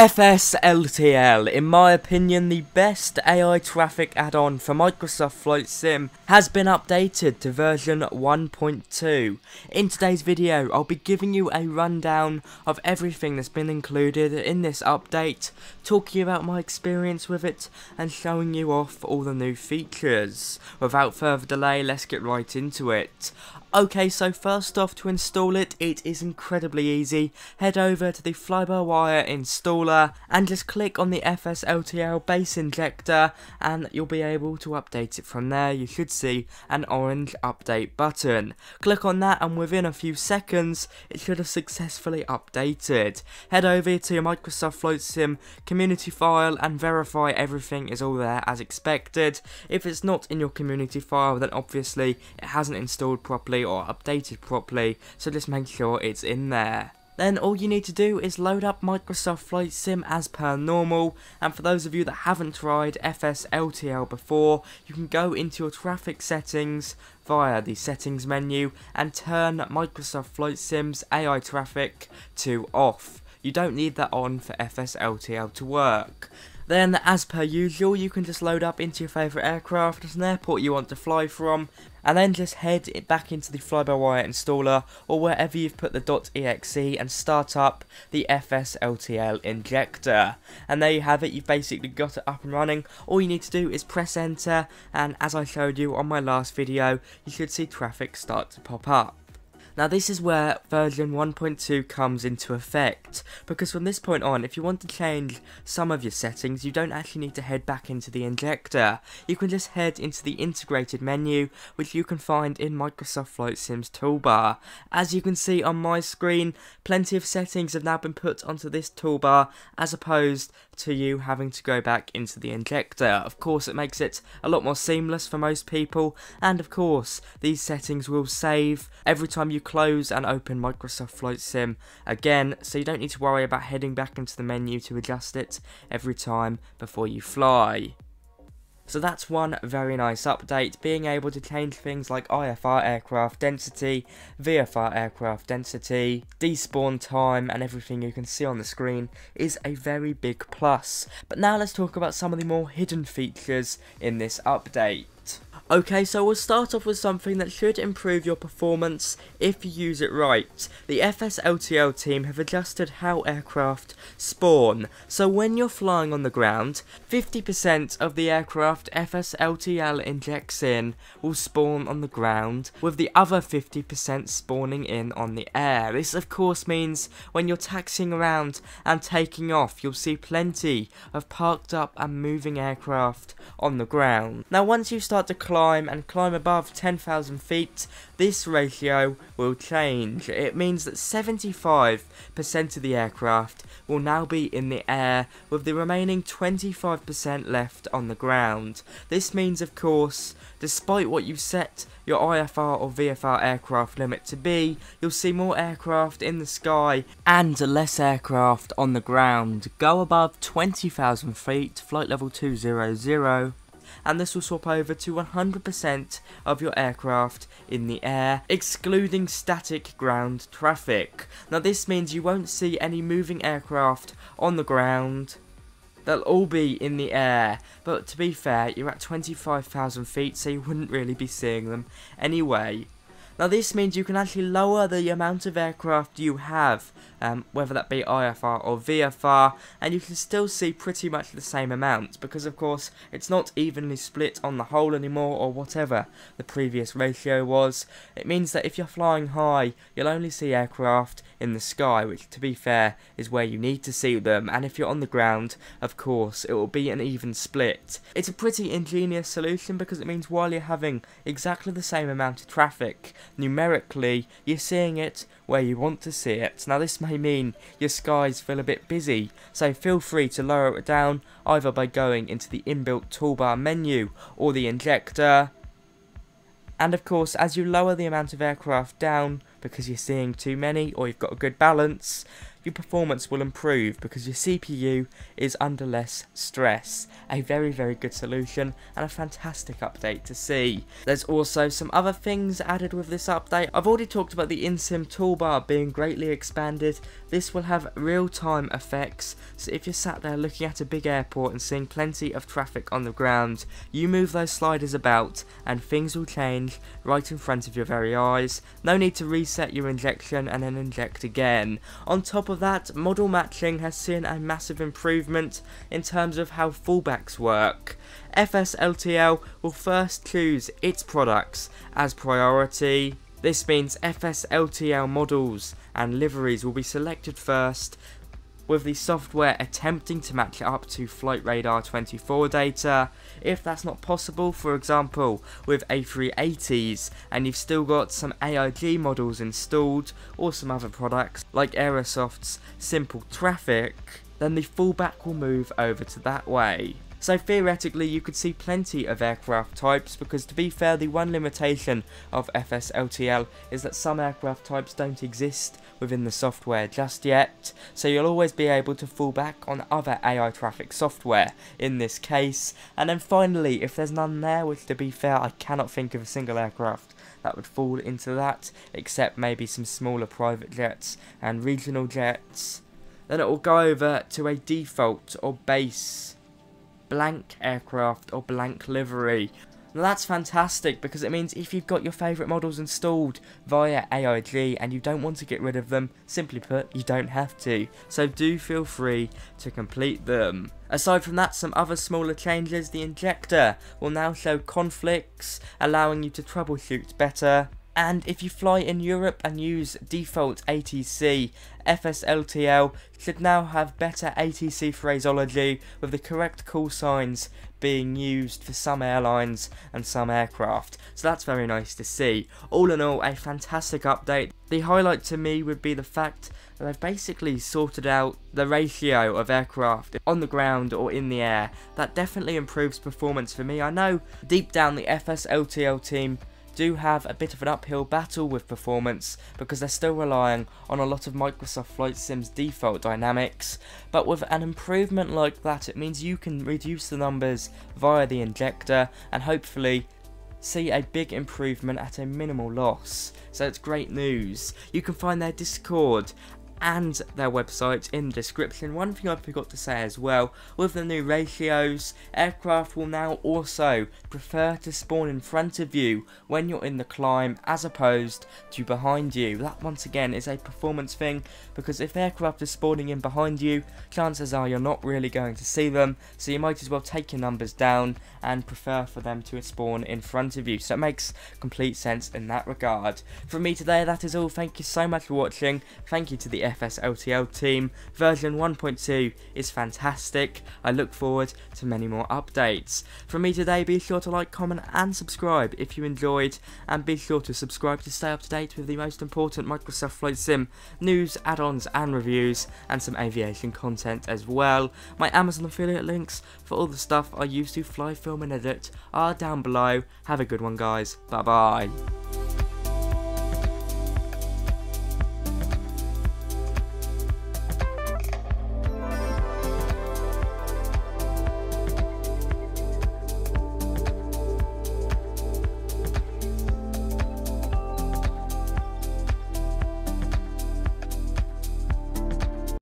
FSLTL, in my opinion, the best AI traffic add-on for Microsoft Flight Sim, has been updated to version 1.2. In today's video, I'll be giving you a rundown of everything that's been included in this update, talking about my experience with it, and showing you off all the new features. Without further delay, let's get right into it. Okay, so first off to install it, it is incredibly easy. Head over to the fly-by-wire installer and just click on the FSLTL base injector and you'll be able to update it from there. You should see an orange update button. Click on that and within a few seconds it should have successfully updated. Head over to your Microsoft Flight Sim community file and verify everything is all there as expected. If it's not in your community file then obviously it hasn't installed properly or updated properly, so just make sure it's in there. Then all you need to do is load up Microsoft Flight Sim as per normal, and for those of you that haven't tried FSLTL before, you can go into your traffic settings via the settings menu and turn Microsoft Flight Sim's AI traffic to off. You don't need that on for FSLTL to work. Then, as per usual, you can just load up into your favourite aircraft as an airport you want to fly from, and then just head it back into the fly-by-wire installer or wherever you've put the .exe and start up the FSLTL injector. And there you have it, you've basically got it up and running. All you need to do is press enter, and as I showed you on my last video, you should see traffic start to pop up. Now this is where version 1.2 comes into effect, because from this point on, if you want to change some of your settings, you don't actually need to head back into the injector. You can just head into the integrated menu, which you can find in Microsoft Flight Sim's toolbar. As you can see on my screen, plenty of settings have now been put onto this toolbar, as opposed to you having to go back into the injector. Of course, it makes it a lot more seamless for most people, and of course, these settings will save every time you close and open Microsoft Flight Sim again, so you don't need to worry about heading back into the menu to adjust it every time before you fly. So that's one very nice update, being able to change things like IFR aircraft density, VFR aircraft density, despawn time and everything you can see on the screen is a very big plus. But now let's talk about some of the more hidden features in this update. Okay, so we'll start off with something that should improve your performance if you use it right. The FSLTL team have adjusted how aircraft spawn, so when you're flying on the ground, 50% of the aircraft FSLTL injects in will spawn on the ground, with the other 50% spawning in on the air. This of course means when you're taxiing around and taking off, you'll see plenty of parked up and moving aircraft on the ground. Now once you start to climb climb and climb above 10,000 feet, this ratio will change. It means that 75% of the aircraft will now be in the air, with the remaining 25% left on the ground. This means, of course, despite what you've set your IFR or VFR aircraft limit to be, you'll see more aircraft in the sky and less aircraft on the ground. Go above 20,000 feet, flight level 200, and this will swap over to 100% of your aircraft in the air, excluding static ground traffic. Now this means you won't see any moving aircraft on the ground, They'll all be in the air, but to be fair, you're at 25,000 feet, so you wouldn't really be seeing them anyway. Now this means you can actually lower the amount of aircraft you have, um, whether that be IFR or VFR, and you can still see pretty much the same amount, because of course it's not evenly split on the whole anymore, or whatever the previous ratio was. It means that if you're flying high, you'll only see aircraft in the sky, which to be fair is where you need to see them, and if you're on the ground, of course, it will be an even split. It's a pretty ingenious solution because it means while you're having exactly the same amount of traffic, numerically, you're seeing it where you want to see it. Now this may mean your skies feel a bit busy, so feel free to lower it down either by going into the inbuilt toolbar menu or the injector. And of course, as you lower the amount of aircraft down, because you're seeing too many or you've got a good balance, your performance will improve because your CPU is under less stress. A very, very good solution and a fantastic update to see. There's also some other things added with this update. I've already talked about the InSim toolbar being greatly expanded. This will have real-time effects, so if you're sat there looking at a big airport and seeing plenty of traffic on the ground, you move those sliders about and things will change right in front of your very eyes. No need to reset your injection and then inject again. On top of that, model matching has seen a massive improvement in terms of how fallbacks work. FSLTL will first choose its products as priority. This means FSLTL models and liveries will be selected first with the software attempting to match it up to Flight Radar 24 data. If that's not possible, for example, with A380s, and you've still got some AIG models installed, or some other products like Aerosoft's Simple Traffic, then the fallback will move over to that way. So theoretically you could see plenty of aircraft types because to be fair the one limitation of FSLTL is that some aircraft types don't exist within the software just yet. So you'll always be able to fall back on other AI traffic software in this case. And then finally if there's none there which to be fair I cannot think of a single aircraft that would fall into that except maybe some smaller private jets and regional jets. Then it will go over to a default or base blank aircraft or blank livery. Now that's fantastic because it means if you've got your favourite models installed via AIG and you don't want to get rid of them, simply put, you don't have to. So do feel free to complete them. Aside from that, some other smaller changes, the injector will now show conflicts, allowing you to troubleshoot better. And if you fly in Europe and use default ATC, FSLTL should now have better ATC phraseology with the correct call signs being used for some airlines and some aircraft. So that's very nice to see. All in all, a fantastic update. The highlight to me would be the fact that they've basically sorted out the ratio of aircraft on the ground or in the air. That definitely improves performance for me. I know deep down the FSLTL team do have a bit of an uphill battle with performance because they're still relying on a lot of Microsoft Flight Sim's default dynamics, but with an improvement like that it means you can reduce the numbers via the injector and hopefully see a big improvement at a minimal loss. So it's great news. You can find their Discord and their website in the description. One thing I forgot to say as well, with the new ratios, aircraft will now also prefer to spawn in front of you when you're in the climb as opposed to behind you. That once again is a performance thing because if aircraft are spawning in behind you, chances are you're not really going to see them, so you might as well take your numbers down and prefer for them to spawn in front of you. So it makes complete sense in that regard. From me today, that is all. Thank you so much for watching. Thank you to the FSLTL team. Version 1.2 is fantastic. I look forward to many more updates. From me today, be sure to like, comment and subscribe if you enjoyed and be sure to subscribe to stay up to date with the most important Microsoft Flight Sim news, add-ons and reviews and some aviation content as well. My Amazon affiliate links for all the stuff I use to fly, film and edit are down below. Have a good one guys. Bye bye.